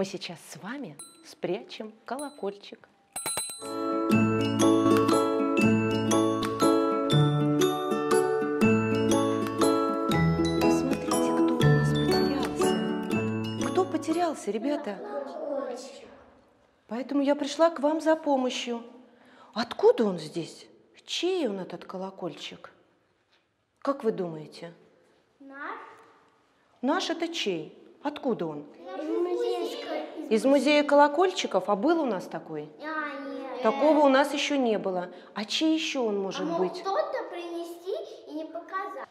Мы сейчас с вами спрячем колокольчик. Посмотрите, кто у нас потерялся. Кто потерялся, ребята? Поэтому я пришла к вам за помощью. Откуда он здесь? Чей он этот колокольчик? Как вы думаете? Наш? Наш это чей? Откуда он? Из Из музея колокольчиков, а был у нас такой? А, нет. Такого у нас еще не было. А чей еще он может а мог быть? кто-то принести и не показать.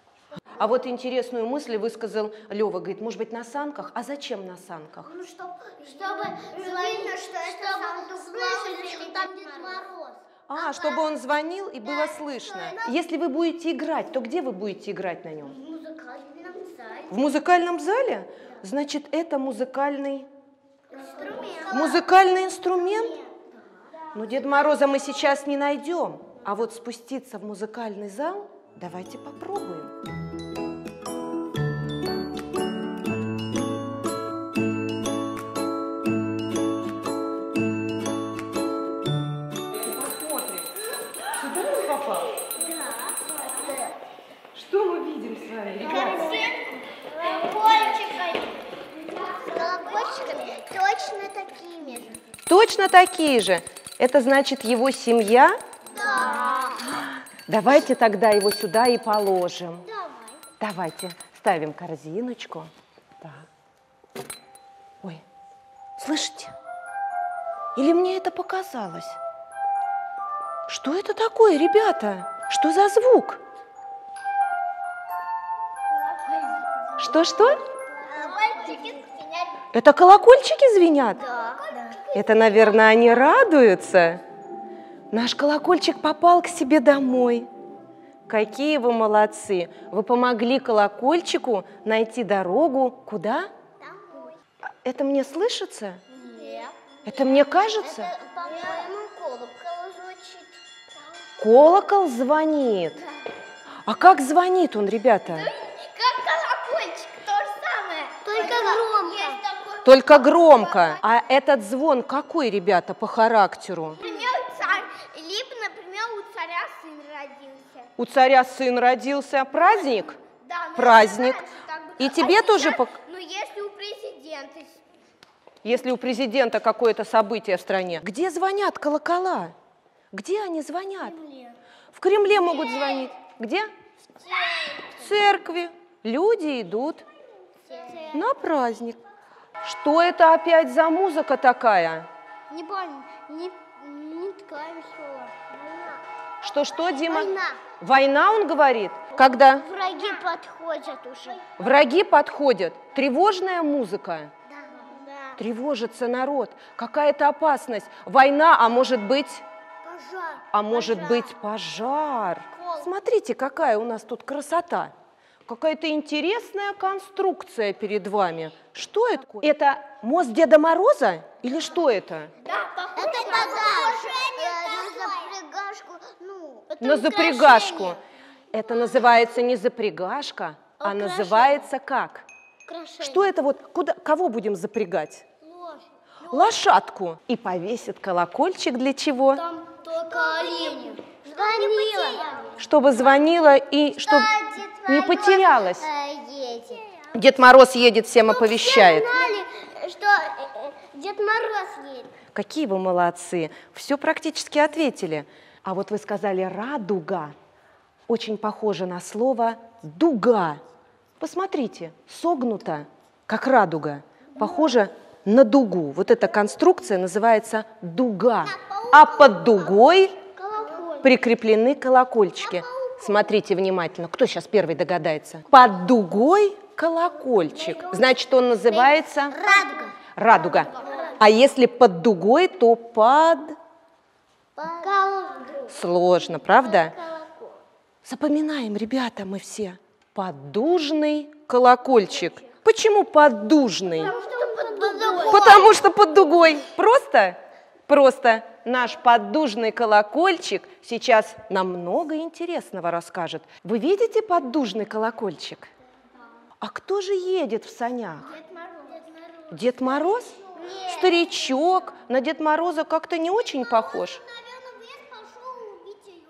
А вот интересную мысль высказал Лева, говорит, может быть, на санках? А зачем на санках? Ну, чтоб, чтобы видно, что это слышали, что там Дед Мороз. А, чтобы он звонил и было слышно. Если вы будете играть, то где вы будете играть на нем? В музыкальном зале. В музыкальном зале? Значит, это музыкальный, Инструмент. музыкальный инструмент? Но Деда Мороза мы сейчас не найдем. А вот спуститься в музыкальный зал давайте попробуем. Такие же. Это значит его семья? Да. Давайте тогда его сюда и положим. Давай. Давайте ставим корзиночку. Так. Ой, слышите? Или мне это показалось? Что это такое, ребята? Что за звук? Что-что? Это колокольчики звенят? Да. Это, наверное, они радуются. Наш колокольчик попал к себе домой. Какие вы молодцы! Вы помогли колокольчику найти дорогу куда? Домой. Это мне слышится? Нет. Это мне кажется? Это, по-моему, колокол звучит. Колокол звонит. А как звонит он, ребята? Как колокольчик, то же самое. Только громко. Только громко. А этот звон какой, ребята, по характеру? например, царь. Либо, например, у царя сын родился. У царя сын родился. Праздник? Да, Праздник. было. И тебе А тоже сейчас, пок- Ну, если у президента. Если у президента какое-то событие в стране. Где звонят колокола? Где они звонят? В Кремле могут звонить. Где? В церкви. Люди идут на праздник. Что это опять за музыка такая? Не помню, не, не такая веселая. Что-что, Дима? Война. Война, он говорит? Когда Враги подходят уже. враги подходят. Тревожная музыка. Да. Да. Тревожится народ. Какая-то опасность. Война, а может быть... Пожар. А может Пожар. быть пожар. Кол. Смотрите, какая у нас тут красота. Какая-то интересная конструкция перед вами. Что это? Это мост Деда Мороза или что это? Да, похоже. Это похоже на запрягашку. Ну, это На запрягашку. Это называется не запрягашка, а Украшение. называется как? Украшение. Что это вот? Куда, кого будем запрягать? Ложь. Лошадку. И повесит колокольчик для чего? Там только олени. Звонила. Чтобы звонила и чтобы не потерялась. едет. Дед Мороз едет, всем оповещает. знали, что э, э, Дед Мороз едет. Какие вы молодцы. Все практически ответили. А вот вы сказали «радуга». Очень похоже на слово «дуга». Посмотрите, согнуто, как радуга. Похоже на дугу. Вот эта конструкция называется дуга. А под дугой прикреплены колокольчики. Смотрите внимательно. Кто сейчас первый догадается? Под дугой колокольчик. Значит, он называется Радуга. радуга. А если под дугой, то под... Сложно, правда? Запоминаем, ребята, мы все. Поддужный колокольчик. Почему поддужный? Потому что под дугой. Просто? Просто наш поддужный колокольчик сейчас нам много интересного расскажет. Вы видите поддужный колокольчик? А кто же едет в санях? Дед Мороз. Дед Мороз? Старичок на Дед Мороза как-то не очень похож. Наверное, в лес пошел убить ее.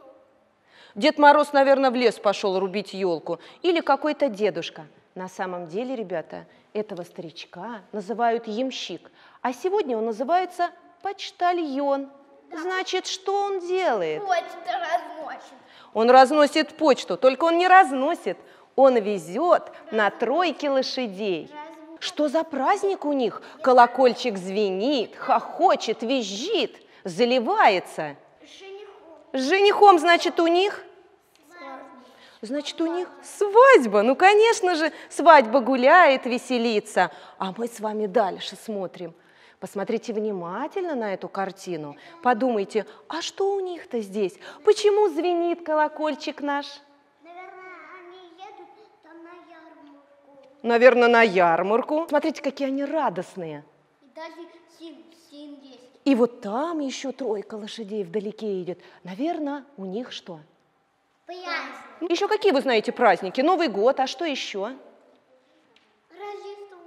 Дед Мороз, наверное, в лес пошел рубить елку. Или какой-то дедушка. На самом деле, ребята, этого старичка называют ямщик. А сегодня он называется почтальон. Значит, что он делает? Почта разносит. Он разносит почту, только он не разносит, он везет на тройке лошадей. Что за праздник у них? Колокольчик звенит, хохочет, визжит, заливается. Жениху. С женихом, значит, у них? Значит, у них свадьба. Ну, конечно же, свадьба гуляет, веселится. А мы с вами дальше смотрим. Посмотрите внимательно на эту картину. Подумайте, а что у них-то здесь? Почему звенит колокольчик наш? Наверное, они едут там на ярмарку. Наверное, на ярмарку. Смотрите, какие они радостные. И даже син, син есть. И вот там еще тройка лошадей вдалеке идет. Наверное, у них что? Праздник. Еще какие вы знаете праздники? Новый год, а что еще?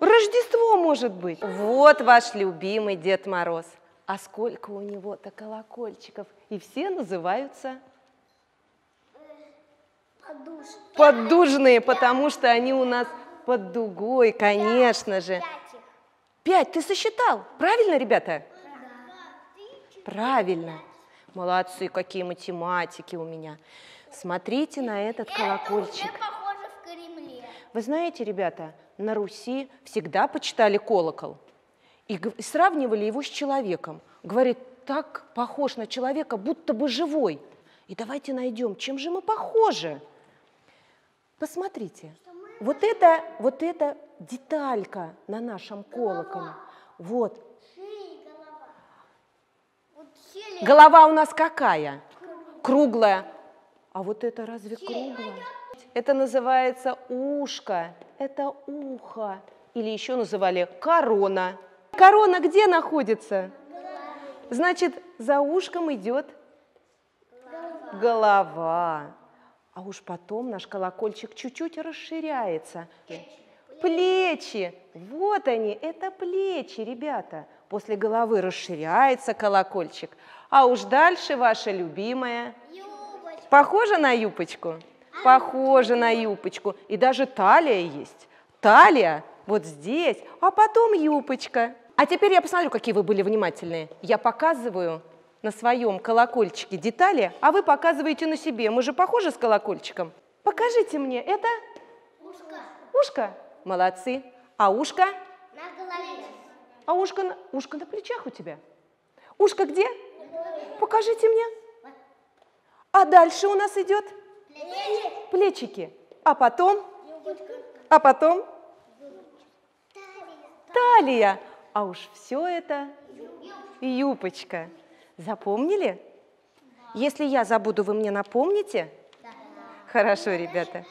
Рождество. Может быть. Вот ваш любимый Дед Мороз. А сколько у него-то колокольчиков? И все называются Подушка. поддужные, потому что они у нас под дугой, конечно же. Пять. Пять, ты сосчитал? Правильно, ребята? Правильно. Молодцы, какие математики у меня. Смотрите на этот колокольчик. Это уже похоже в Кремле. Вы знаете, ребята, на Руси всегда почитали колокол и сравнивали его с человеком. Говорит, так похож на человека, будто бы живой. И давайте найдем, чем же мы похожи. Посмотрите, вот это, вот эта деталька на нашем колоколе. Вот. Голова у нас какая? Круглая. А вот это разве круглая? Это называется ушко. Это ухо. Или еще называли корона. Корона где находится? Значит, за ушком идет голова. А уж потом наш колокольчик чуть-чуть расширяется. Плечи. Вот они, это плечи, ребята. После головы расширяется колокольчик. А уж дальше ваша любимая. Юбочка. Похоже на юбочку? Похоже на юбочку. И даже талия есть. Талия вот здесь, а потом юбочка. А теперь я посмотрю, какие вы были внимательные. Я показываю на своем колокольчике детали, а вы показываете на себе. Мы же похожи с колокольчиком. Покажите мне, это Ушка. ушко? Молодцы. А ушко? На голове. А ушко на, ушко на плечах у тебя? Ушко где? Покажите мне. А дальше у нас идет. Плечики. А потом, а потом Талия. А уж все это юбочка. Запомнили? Если я забуду, вы мне напомните? Хорошо, ребята.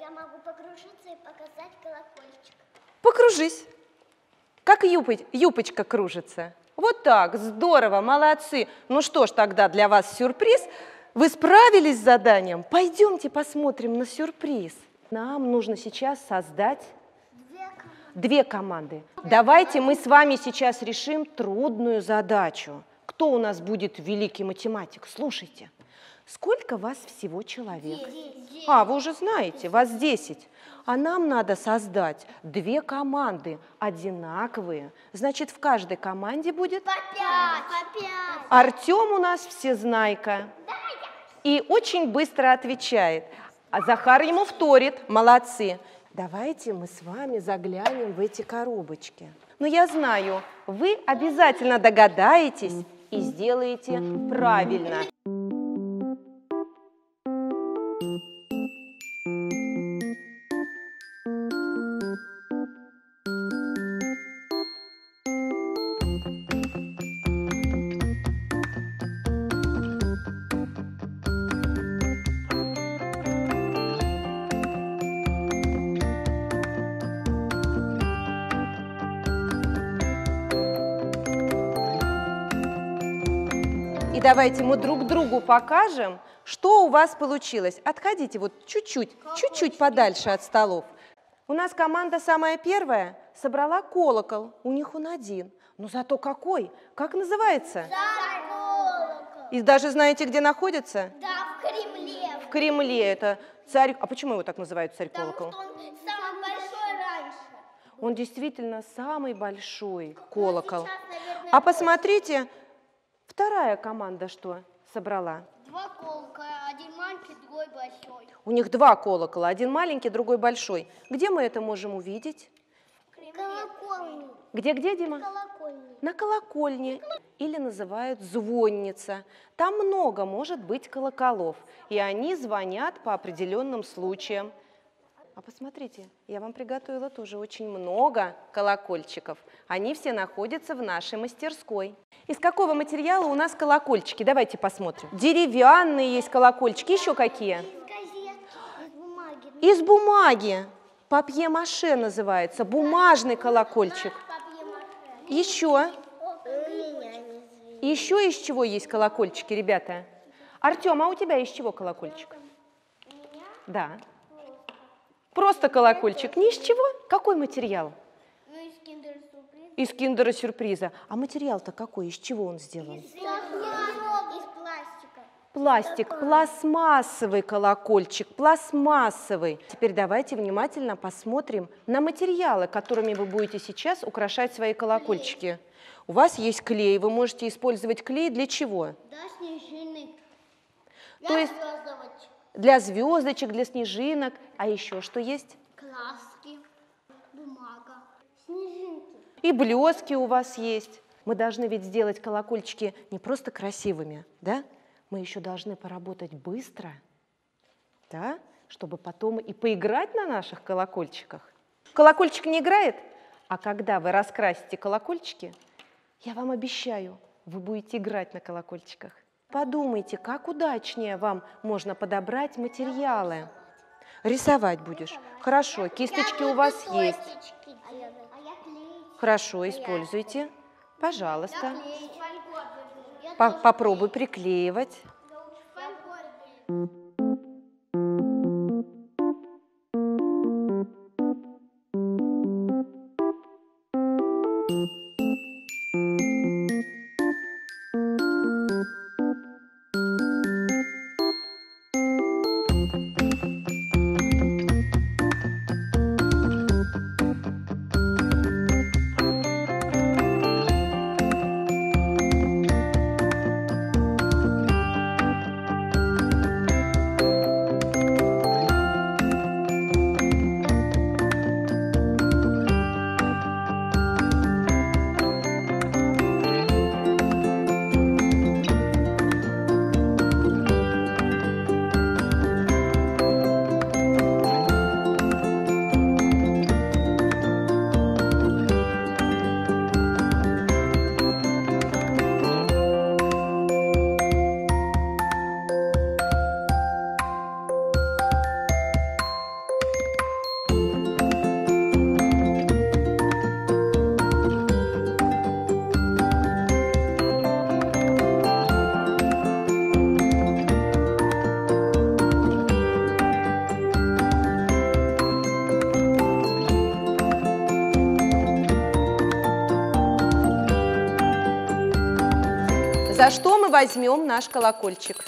Я могу погружиться и показать колокольчик. Покружись. Как юбочка кружится. Вот так, здорово, молодцы. Ну что ж, тогда для вас сюрприз. Вы справились с заданием? Пойдемте посмотрим на сюрприз. Нам нужно сейчас создать Две команды. Давайте мы с вами сейчас решим трудную задачу. Кто у нас будет великий математик? Слушайте. Сколько вас всего человек? А, вы уже знаете, вас 10. А нам надо создать две команды, одинаковые. Значит, в каждой команде будет По пять. Артем у нас всезнайка. И очень быстро отвечает. А Захар ему вторит. Молодцы. Давайте мы с вами заглянем в эти коробочки. Но я знаю, вы обязательно догадаетесь и сделаете правильно. Давайте мы друг другу покажем, что у вас получилось. Отходите вот чуть-чуть, чуть-чуть подальше от столов. У нас команда самая первая собрала колокол, у них он один. Ну зато какой? Как называется? Колокол. И даже знаете, где находится? Да, в Кремле. В Кремле. Это царь... А почему его так называют царь Потому колокол? что он самый большой раньше. Он действительно самый большой колокол. сейчас, наверное, А посмотрите, вторая команда что собрала? Два колка, один маленький, другой большой. У них два колокола, один маленький, другой большой. Где мы это можем увидеть? Колокольни. Где-где, Дима? Колокольни. На колокольне или называют звонница. Там много может быть колоколов, и они звонят по определенным случаям. А посмотрите, я вам приготовила тоже очень много колокольчиков. Они все находятся в нашей мастерской. Из какого материала у нас колокольчики? Давайте посмотрим. Деревянные есть колокольчики, еще какие? Из газет, из бумаги. Из бумаги. Папье-маше называется, бумажный колокольчик. Еще? Еще из чего есть колокольчики, ребята? Артем, а у тебя из чего колокольчик? Да. Просто колокольчик. Ни из чего? Какой материал? Ну, из киндер-сюрприз. Из киндера сюрприза. А материал-то какой? Из чего он сделан? Из пластика. Пластик, пластмассовый колокольчик, пластмассовый. Теперь давайте внимательно посмотрим на материалы, которыми вы будете сейчас украшать свои колокольчики. У вас есть клей, вы можете использовать клей для чего? Да, снежинок. То есть- звездочек. Для звездочек, для снежинок. А еще что есть? Краски. Бумага. Снежинки. И блески у вас есть. Мы должны ведь сделать колокольчики не просто красивыми, да? Мы еще должны поработать быстро, да? Чтобы потом и поиграть на наших колокольчиках. Колокольчик не играет, а когда вы раскрасите колокольчики, я вам обещаю, вы будете играть на колокольчиках. Подумайте, как удачнее вам можно подобрать материалы. Рисовать будешь? Хорошо, кисточки у вас есть. Хорошо, используйте. Пожалуйста. По- попробуй приклеивать. Возьмем наш колокольчик?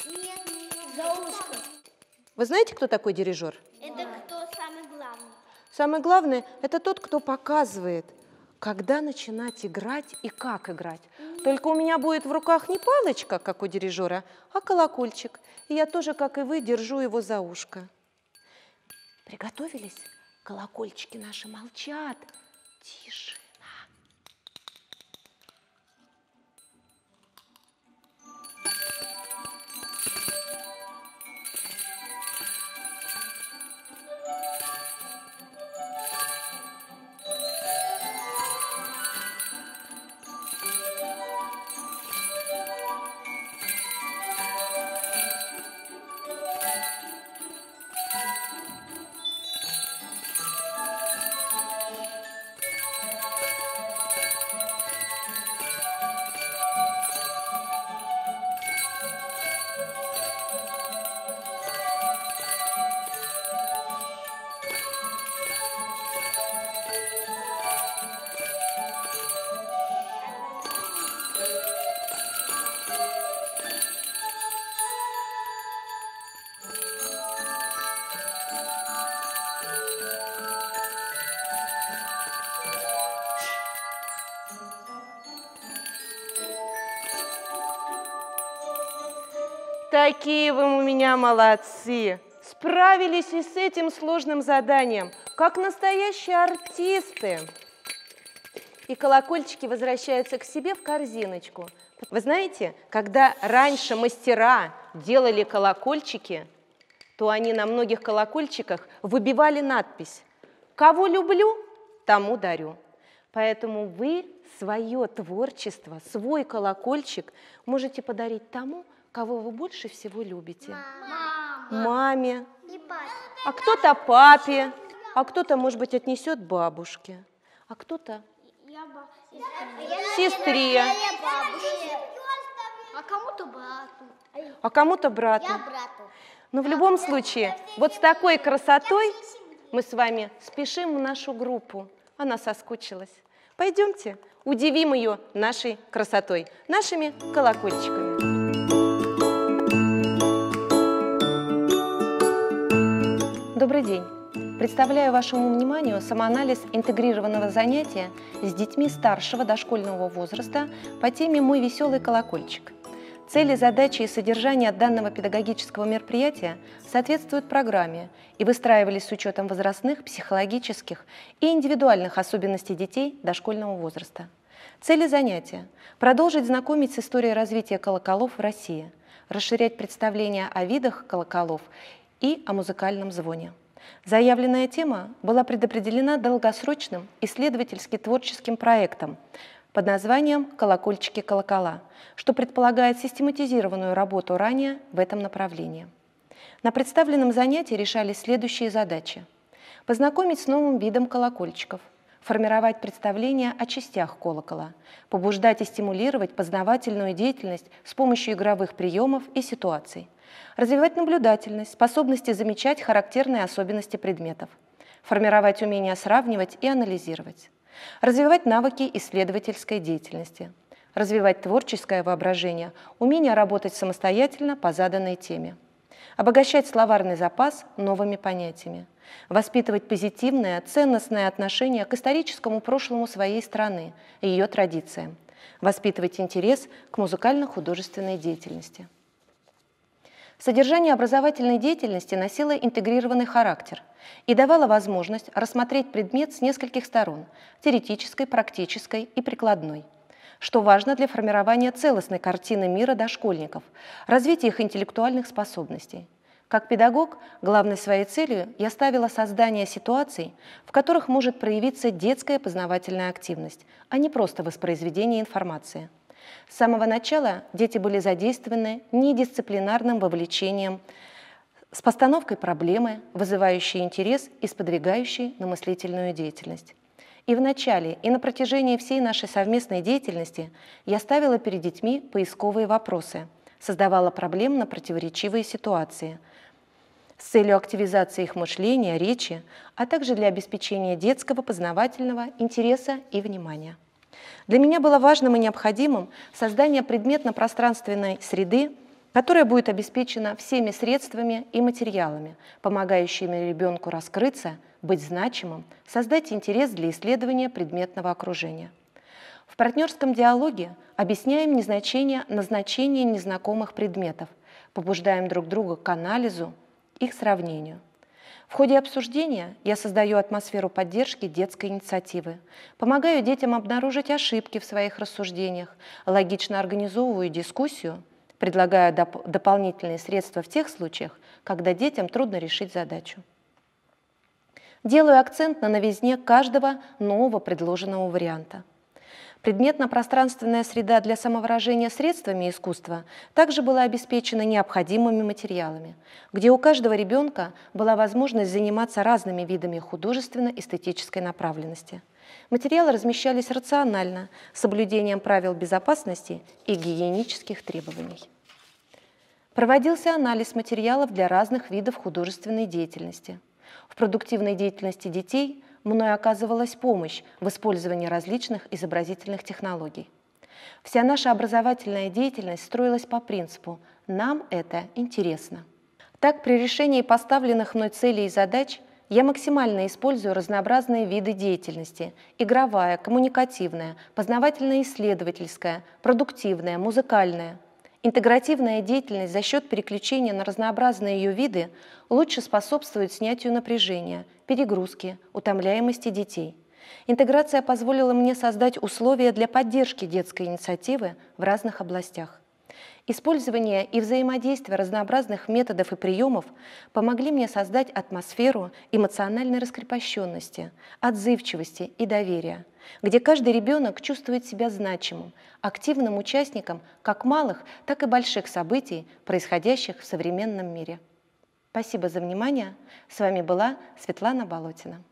Вы знаете, кто такой дирижер? Это кто самый главный? Самое главное – это тот, кто показывает, когда начинать играть и как играть. Только у меня будет в руках не палочка, как у дирижера, а колокольчик. И я тоже, как и вы, держу его за ушко. Приготовились? Колокольчики наши молчат. Тише. Такие вы у меня молодцы! Справились и с этим сложным заданием, как настоящие артисты. И колокольчики возвращаются к себе в корзиночку. Вы знаете, когда раньше мастера делали колокольчики, то они на многих колокольчиках выбивали надпись «Кого люблю, тому дарю». Поэтому вы свое творчество, свой колокольчик можете подарить тому, кого вы больше всего любите. Мама. Маме, И папа. а кто-то папе, а кто-то, может быть, отнесет бабушке, а кто-то сестре. А кому-то брату. а кому-то брату. Я брату. Но в любом случае, вот с такой красотой мы с вами спешим в нашу группу. Она соскучилась. Пойдемте, удивим ее нашей красотой, нашими колокольчиками. Добрый день. Представляю вашему вниманию самоанализ интегрированного занятия с детьми старшего дошкольного возраста по теме «Мой веселый колокольчик». Цели, задачи и содержание данного педагогического мероприятия соответствуют программе и выстраивались с учетом возрастных, психологических и индивидуальных особенностей детей дошкольного возраста. Цели занятия – продолжить знакомить с историей развития колоколов в России, расширять представления о видах колоколов и о музыкальном звоне. Заявленная тема была предопределена долгосрочным исследовательски-творческим проектом под названием «Колокольчики-колокола», что предполагает систематизированную работу ранее в этом направлении. На представленном занятии решались следующие задачи. Познакомить с новым видом колокольчиков, формировать представление о частях колокола, побуждать и стимулировать познавательную деятельность с помощью игровых приемов и ситуаций, развивать наблюдательность, способности замечать характерные особенности предметов, формировать умение сравнивать и анализировать, развивать навыки исследовательской деятельности, развивать творческое воображение, умение работать самостоятельно по заданной теме, обогащать словарный запас новыми понятиями, воспитывать позитивное, ценностное отношение к историческому прошлому своей страны и ее традициям, воспитывать интерес к музыкально-художественной деятельности. Содержание образовательной деятельности носило интегрированный характер и давало возможность рассмотреть предмет с нескольких сторон – теоретической, практической и прикладной что важно для формирования целостной картины мира дошкольников, развития их интеллектуальных способностей. Как педагог, главной своей целью я ставила создание ситуаций, в которых может проявиться детская познавательная активность, а не просто воспроизведение информации. С самого начала дети были задействованы недисциплинарным вовлечением с постановкой проблемы, вызывающей интерес и сподвигающей на мыслительную деятельность. И в начале, и на протяжении всей нашей совместной деятельности я ставила перед детьми поисковые вопросы, создавала проблемно противоречивые ситуации с целью активизации их мышления, речи, а также для обеспечения детского познавательного интереса и внимания. Для меня было важным и необходимым создание предметно-пространственной среды, которая будет обеспечена всеми средствами и материалами, помогающими ребенку раскрыться – быть значимым, создать интерес для исследования предметного окружения. В партнерском диалоге объясняем незначение, назначение незнакомых предметов, побуждаем друг друга к анализу, их сравнению. В ходе обсуждения я создаю атмосферу поддержки детской инициативы, помогаю детям обнаружить ошибки в своих рассуждениях, логично организовываю дискуссию, предлагаю доп дополнительные средства в тех случаях, когда детям трудно решить задачу. Делаю акцент на новизне каждого нового предложенного варианта. Предметно-пространственная среда для самовыражения средствами искусства также была обеспечена необходимыми материалами, где у каждого ребенка была возможность заниматься разными видами художественно-эстетической направленности. Материалы размещались рационально, с соблюдением правил безопасности и гигиенических требований. Проводился анализ материалов для разных видов художественной деятельности – в продуктивной деятельности детей мной оказывалась помощь в использовании различных изобразительных технологий. Вся наша образовательная деятельность строилась по принципу «нам это интересно». Так, при решении поставленных мной целей и задач я максимально использую разнообразные виды деятельности – игровая, коммуникативная, познавательно-исследовательская, продуктивная, музыкальная – Интегративная деятельность за счет переключения на разнообразные ее виды лучше способствует снятию напряжения, перегрузки, утомляемости детей. Интеграция позволила мне создать условия для поддержки детской инициативы в разных областях. Использование и взаимодействие разнообразных методов и приемов помогли мне создать атмосферу эмоциональной раскрепощенности, отзывчивости и доверия, где каждый ребенок чувствует себя значимым, активным участником как малых, так и больших событий, происходящих в современном мире. Спасибо за внимание. С вами была Светлана Болотина.